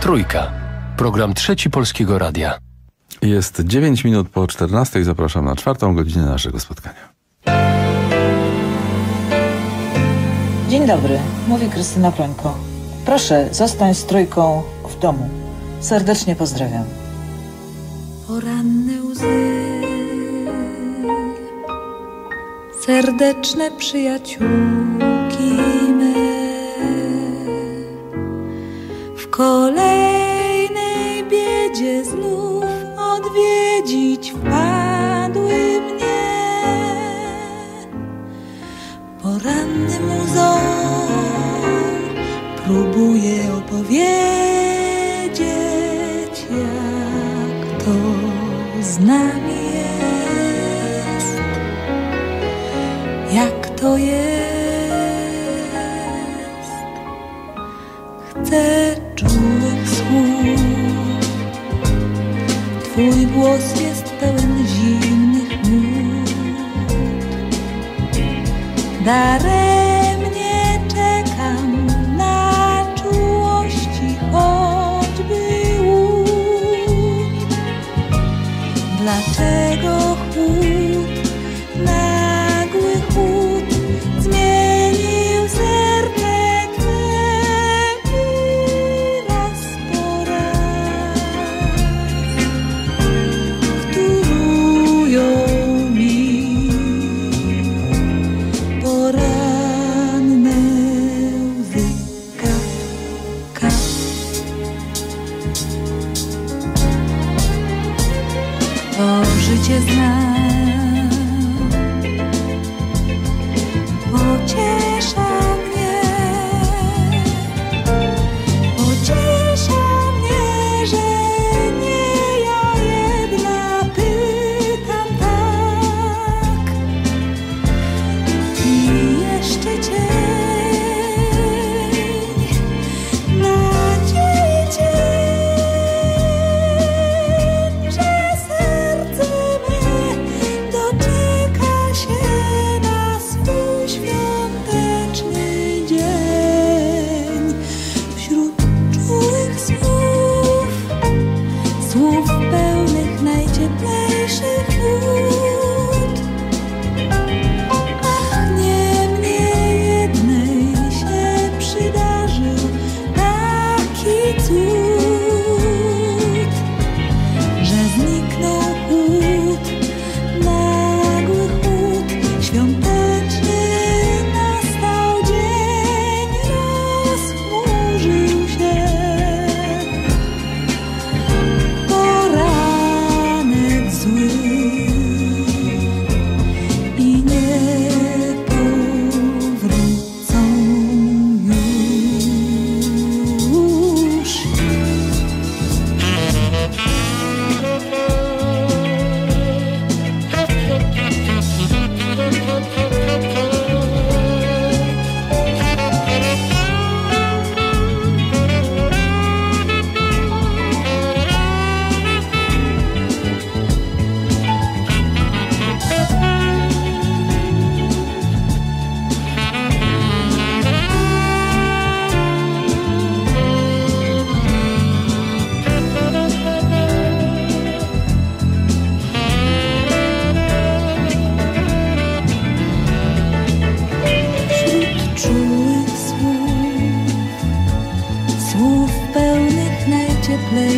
Trójka. Program Trzeci Polskiego Radia. Jest 9 minut po 14. Zapraszam na czwartą godzinę naszego spotkania. Dzień dobry, mówi Krystyna Prońko. Proszę, zostań z Trójką w domu. Serdecznie pozdrawiam. Poranne łzy Serdeczne przyjaciół kolejnej biedzie znów odwiedzić wpadły mnie. Poranny muzeum próbuje opowiedzieć jak to z nami jest. daré.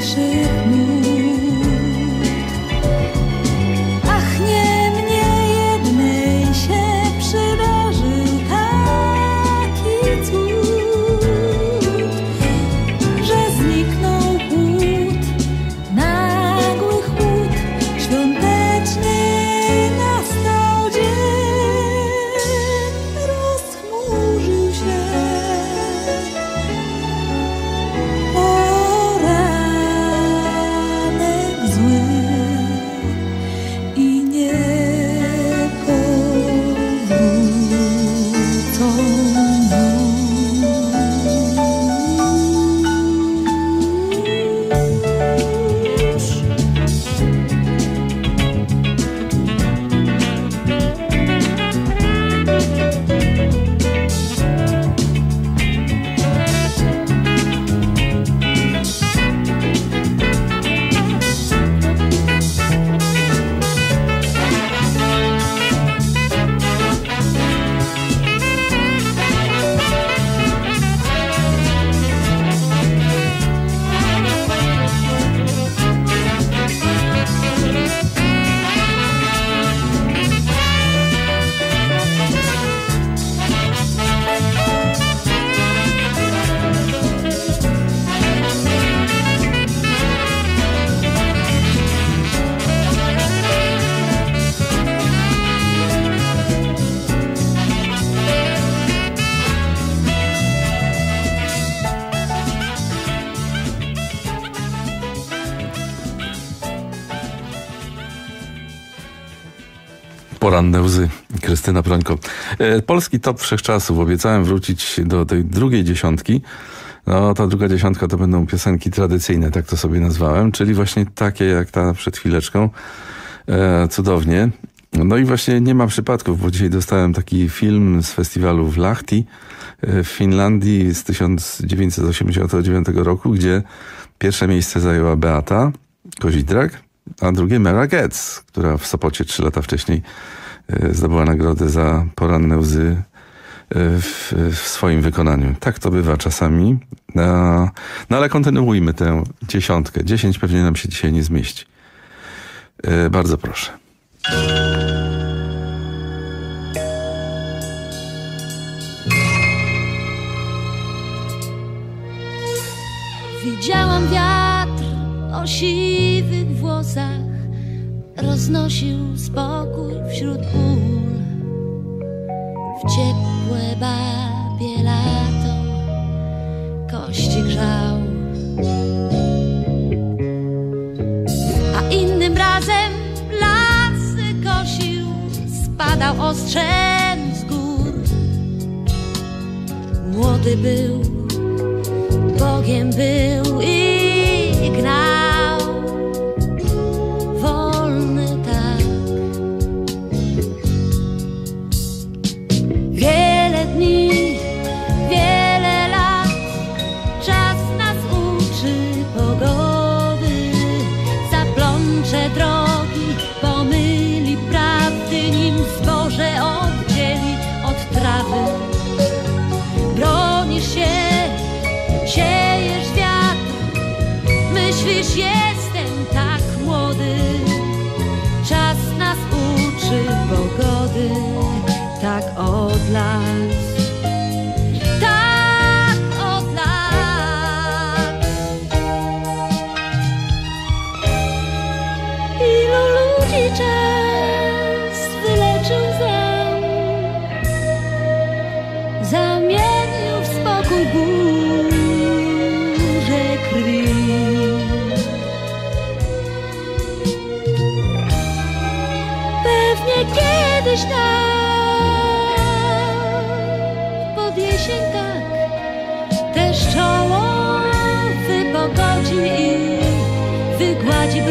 sickness Poranne łzy. Krystyna Prońko. E, Polski top wszechczasów. Obiecałem wrócić do tej drugiej dziesiątki. No, ta druga dziesiątka to będą piosenki tradycyjne, tak to sobie nazwałem, czyli właśnie takie jak ta przed chwileczką. E, cudownie. No i właśnie nie ma przypadków, bo dzisiaj dostałem taki film z festiwalu w Lahti e, w Finlandii z 1989 roku, gdzie pierwsze miejsce zajęła Beata Kozidrak, a drugie Mera Getz, która w Sopocie trzy lata wcześniej zdobyła nagrodę za poranne łzy e, w, w swoim wykonaniu. Tak to bywa czasami. No, no ale kontynuujmy tę dziesiątkę. Dziesięć pewnie nam się dzisiaj nie zmieści. E, Bardzo proszę. Widziałam wiatr o siwych włosach Roznosił spokój wśród pól W ciepłe babie lato Kości grzał. A innym razem lasy kosił Spadał ostrzem z gór. Młody był Bogiem był i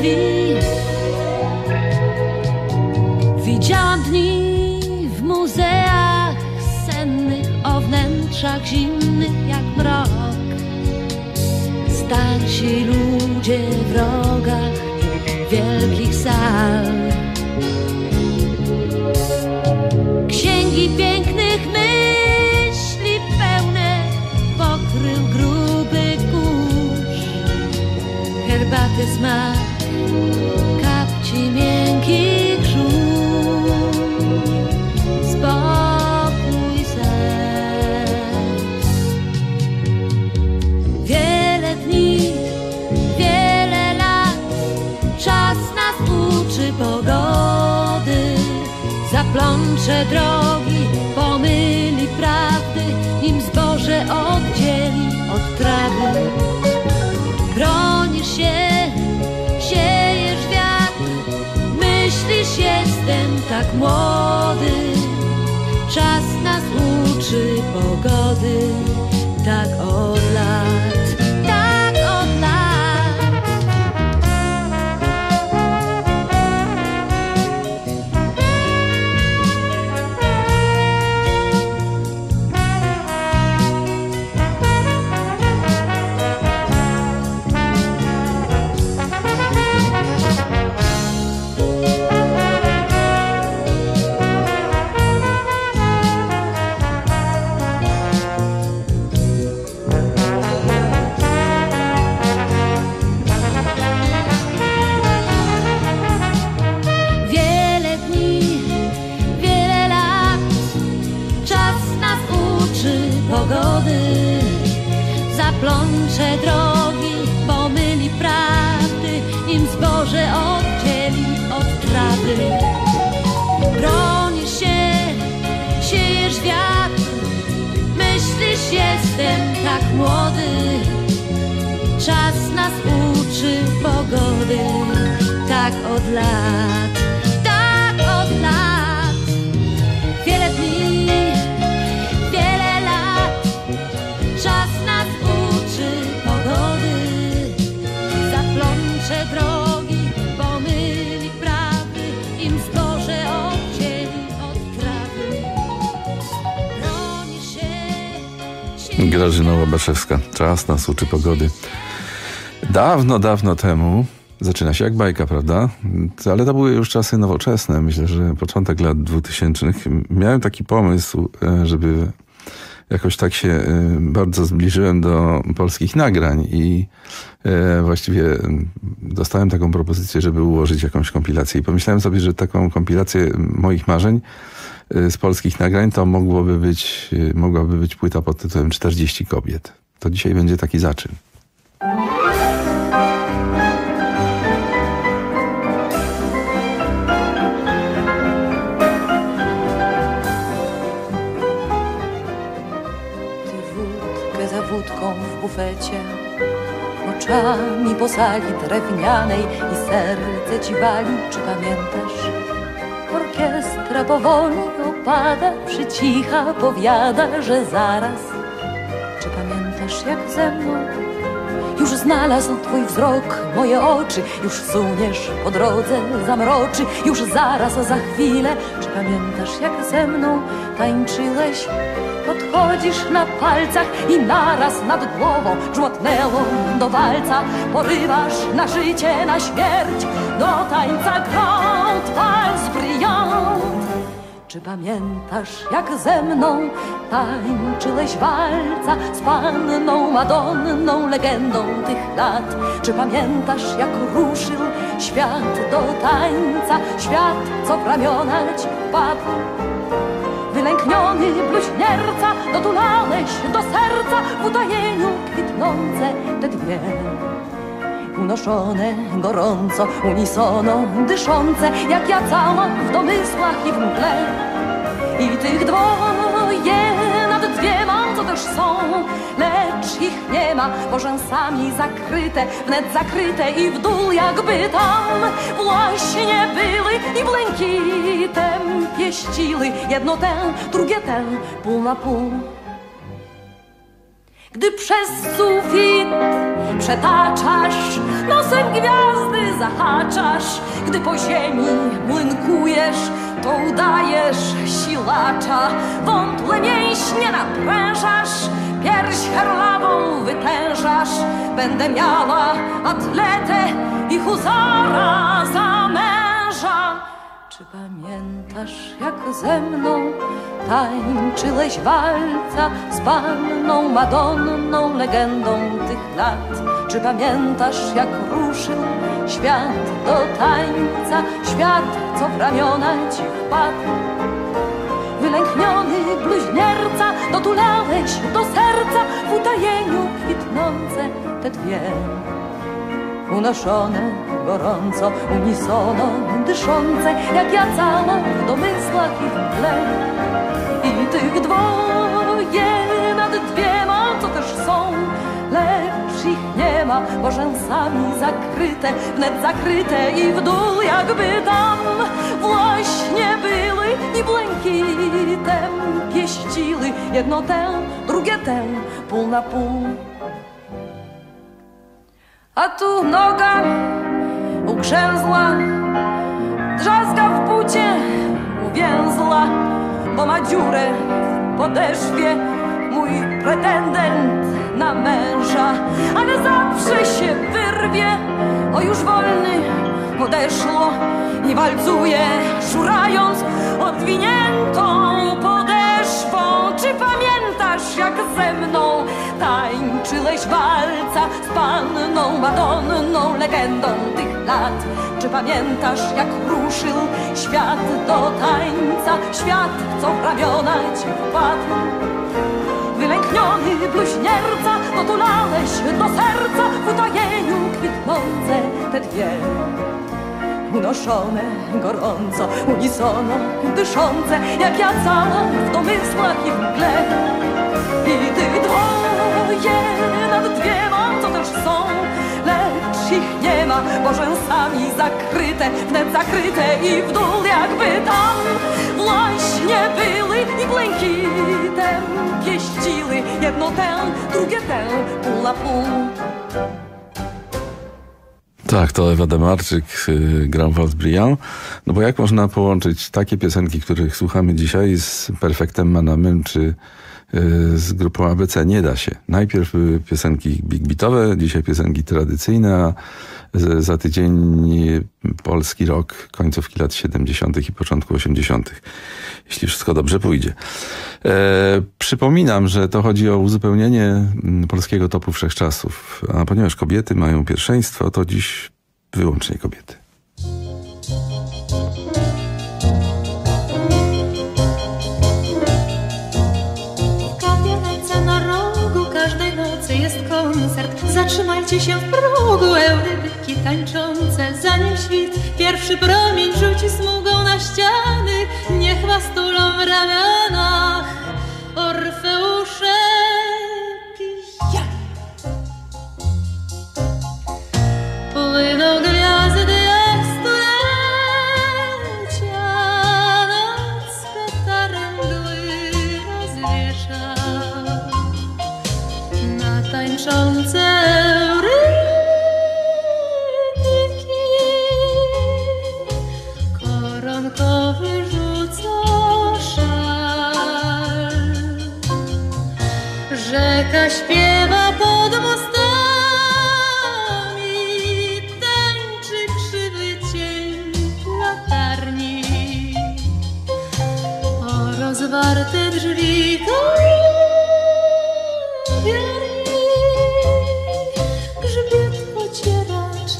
brwi. Widziałam dni w muzeach sennych o wnętrzach zimnych jak mrok. Starsi ludzie w rogach wielkich sal. Uczy Zaplącze drogi, pomyli prawdy, nim zboże oddzieli od trawy. Bronisz się, siejesz wiatr, myślisz jestem tak młody. Czas nas uczy pogody, tak od lat. Grażyna Łabaszewska. Czas nas uczy pogody. Dawno, dawno temu, zaczyna się jak bajka, prawda? Ale to były już czasy nowoczesne. Myślę, że początek lat 2000. Miałem taki pomysł, e, żeby jakoś tak się e, bardzo zbliżyłem do polskich nagrań i e, właściwie mm, dostałem taką propozycję, żeby ułożyć jakąś kompilację. I pomyślałem sobie, że taką kompilację moich marzeń z polskich nagrań to mogłoby być, mogłaby być płyta pod tytułem 40 kobiet. To dzisiaj będzie taki zaczyn. Oczami po sali drewnianej I serce ci wali, czy pamiętasz? Orkiestra powoli opada Przycicha, powiada, że zaraz Czy pamiętasz jak ze mną? Już znalazł twój wzrok moje oczy Już suniesz po drodze zamroczy Już zaraz, za chwilę Czy pamiętasz jak ze mną tańczyłeś? Podchodzisz na palcach i naraz nad głową Żłotnęło do walca Porywasz na życie, na śmierć Do tańca Grand Vals Brillant czy pamiętasz, jak ze mną tańczyłeś walca z panną Madonną, legendą tych lat? Czy pamiętasz, jak ruszył świat do tańca, świat, co w ramiona ci wpadł? Wylękniony bluźnierca, dotulałeś do serca w utajeniu kwitnące te dwie unoszone gorąco, unisono, dyszące, jak ja cała w domysłach i w mgle. I tych dwoje nad dwiema, co też są, lecz ich nie ma, bo rzęsami zakryte, wnet zakryte i w dół jakby tam właśnie były i błękitem pieściły jedno tę, drugie tę, pół na pół. Gdy przez sufit przetaczasz, nosem gwiazdy zahaczasz, gdy po ziemi młynkujesz, to udajesz silacza, wątle mięśnie naprężasz, pierś herlawą wytężasz, będę miała atletę i huzara za męża. Czy pamiętasz, jak ze mną tańczyłeś walca z panną Madonną, legendą tych lat? Czy pamiętasz, jak ruszył świat do tańca, świat, co w ramiona ci wpadł? Wylękniony bluźnierca, dotulałeś do serca w utajeniu kwitnące te dwie unoszone gorąco, unisono, dyszące, jak ja cała w domysłach i w mgle. I tych dwoje nad dwiema, co też są, lecz ich nie ma, bo rzęsami zakryte, wnet zakryte i w dół jakby tam właśnie były i błękitem pieściły jedno tę, drugie tę, pół na pół. A tu noga ugrzęzła, drzazga w bucie uwięzła, bo ma dziurę w podeszwie. Mój pretendent na męża, ale zawsze się wyrwie, o już wolny odeszło i walcuje, szurając odwiniętą tańczyłeś walca z panną Madonną, legendą tych lat? Czy pamiętasz, jak ruszył świat do tańca, świat, co w ramiona ci wpadł? Wylękniony bluźnierca, dotulałeś do serca w utajeniu kwitnące te dwie unoszone gorąco, unisono, dyszące, jak ja cała w domysłach i w mgle. I tych dwoje nad dwiema, co też są, lecz ich nie ma, bo rzęsami zakryte, wnet zakryte i w dół jakby tam właśnie były i błękitem pieściły jedno tę, drugie tę, pół na pół. Tak, to Ewa Demarczyk, y, Grand Valt Briand. No bo jak można połączyć takie piosenki, których słuchamy dzisiaj z Perfektem Manamem czy y, z grupą ABC? Nie da się. Najpierw były piosenki big beatowe, dzisiaj piosenki tradycyjne, a za tydzień polski rok końcówki lat 70. i początku 80. Jeśli wszystko dobrze pójdzie. E, przypominam, że to chodzi o uzupełnienie mm, polskiego topu wszechczasów, a ponieważ kobiety mają pierwszeństwo, to dziś wyłącznie kobiety. W na rogu każdej nocy jest koncert. Zatrzymajcie się w progu, eurydyki tańczące. Zanim świt pierwszy promień rzuci smugą na ściany, niech was tulą w ramionach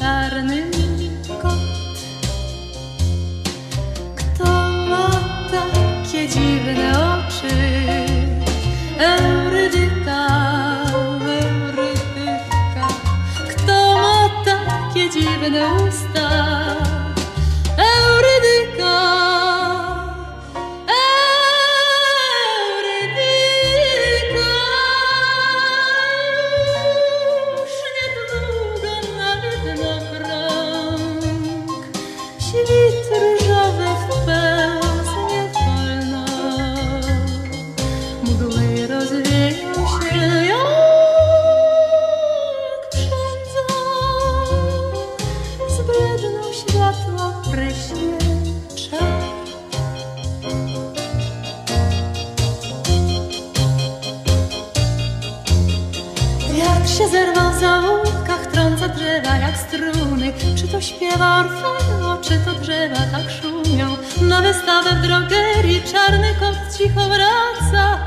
czarnym czar Wiatr się zerwał w zaułkach, trąca drzewa jak struny. Czy to śpiewa Orfeo, czy to drzewa tak szumią? Na wystawę w drogerii czarny kot cicho wraca.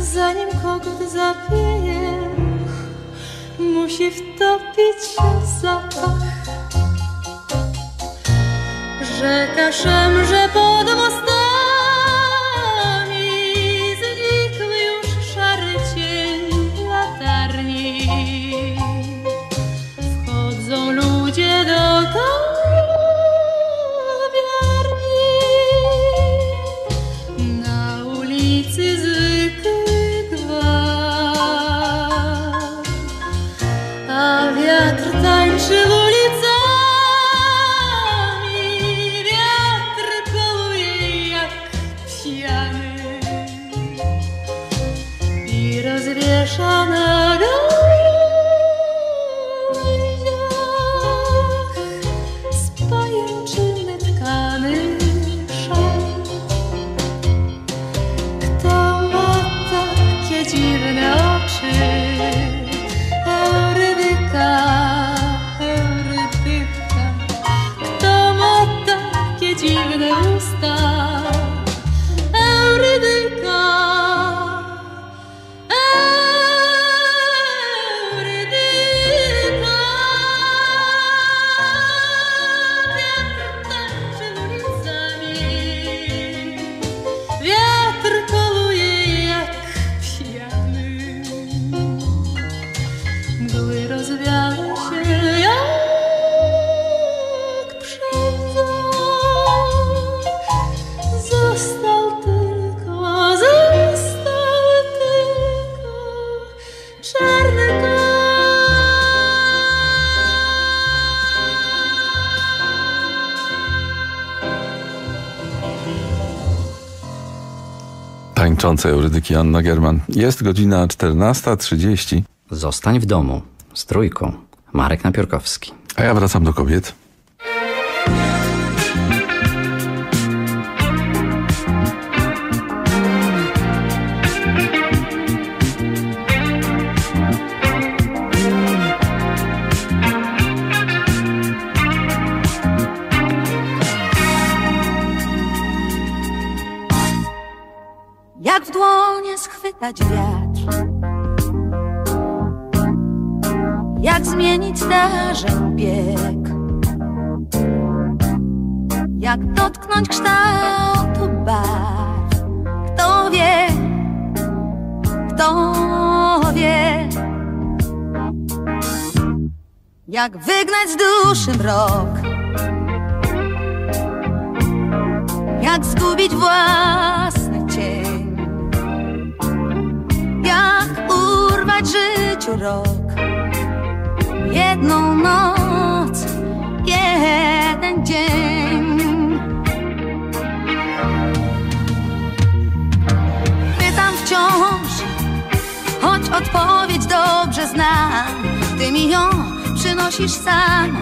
Zanim kogut zapieje, musi wtopić się w zapach. że kaszem, że pod mostem. Tańczące Eurydyki Anna German. Jest godzina 14.30. Zostań w domu z trójką. Marek Napiórkowski. A ja wracam do kobiet. Wiatr. Jak zmienić zdarzeń bieg? Jak dotknąć kształtu barw Kto wie, kto wie? Jak wygnać z duszy mrok? Jak zgubić własny życiu rok. Jedną noc, jeden dzień. Pytam wciąż, choć odpowiedź dobrze znam. Ty mi ją przynosisz sam.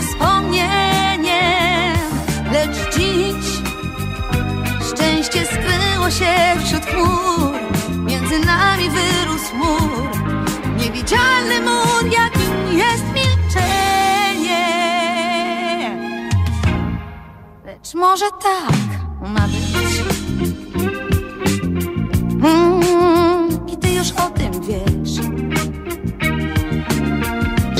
Wspomnieniem, lecz dziś Szczęście skryło się wśród chmur. Między nami wyrósł mur Niewidzialny mur, jakim jest milczenie. Lecz może tak ma być. Mm, I ty już o tym wiesz.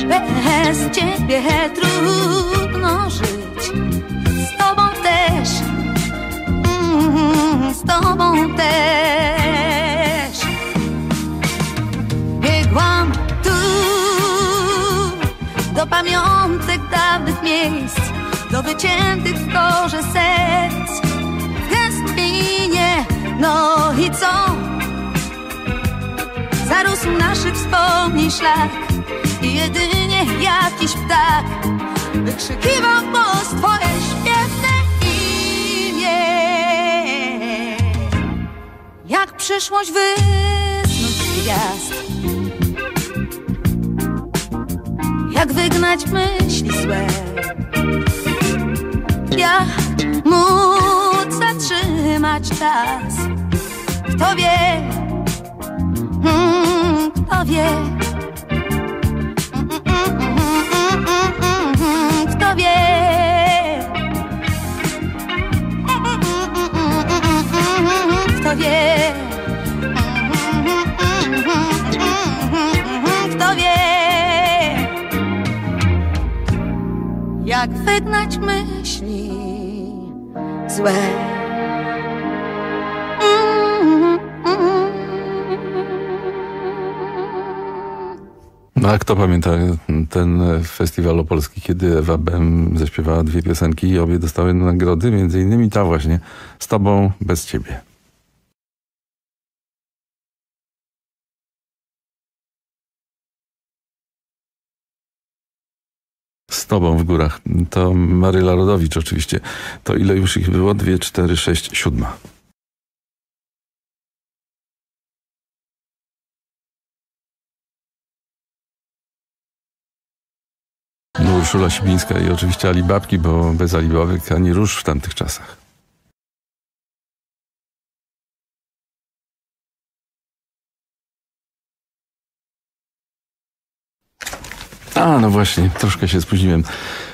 Bez ciebie trudno żyć. Z tobą też. Mm, z tobą też. Do pamiątek dawnych miejsc, do wyciętych w korze serc. W Gęstwinie, no i co? Zarósł naszych wspomnień szlak i jedynie jakiś ptak wykrzykiwał głos twoje śpiewne imię. Jak przyszłość wysnuć gwiazd Jak wygnać myśli złe? Jak móc zatrzymać czas. Kto wie, kto wie? Kto wie? Kto wie? Jak wygnać myśli złe? No a kto pamięta ten festiwal opolski, kiedy Ewa Bem zaśpiewała dwie piosenki i obie dostały nagrody, między innymi ta właśnie, Z tobą, bez ciebie. Z tobą w górach. To Maryla Rodowicz oczywiście. To ile już ich było? Dwie, cztery, sześć, siódma. No, Urszula Sibińska i oczywiście Alibabki, bo bez Alibabek ani róż w tamtych czasach. A, no właśnie, troszkę się spóźniłem.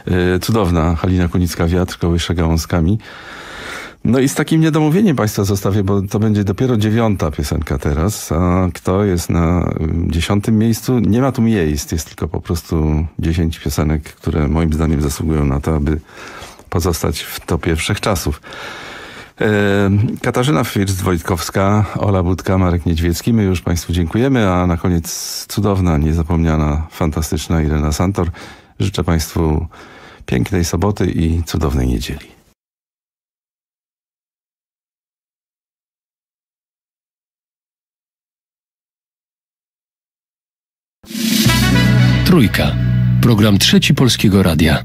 E, Cudowna Halina Kunicka-Wiatr, kołysze gałązkami. No i z takim niedomówieniem Państwa zostawię, bo to będzie dopiero dziewiąta piosenka teraz. A kto jest na y, dziesiątym miejscu? Nie ma tu miejsc, jest tylko po prostu dziesięć piosenek, które moim zdaniem zasługują na to, aby pozostać w topie wszechczasów. E, Katarzyna First-Wojtkowska, Ola Budka, Marek Niedźwiecki. My już Państwu dziękujemy, a na koniec cudowna, niezapomniana, fantastyczna Irena Santor. Życzę Państwu pięknej soboty i cudownej niedzieli. Trójka. Program Trzeci Polskiego Radia.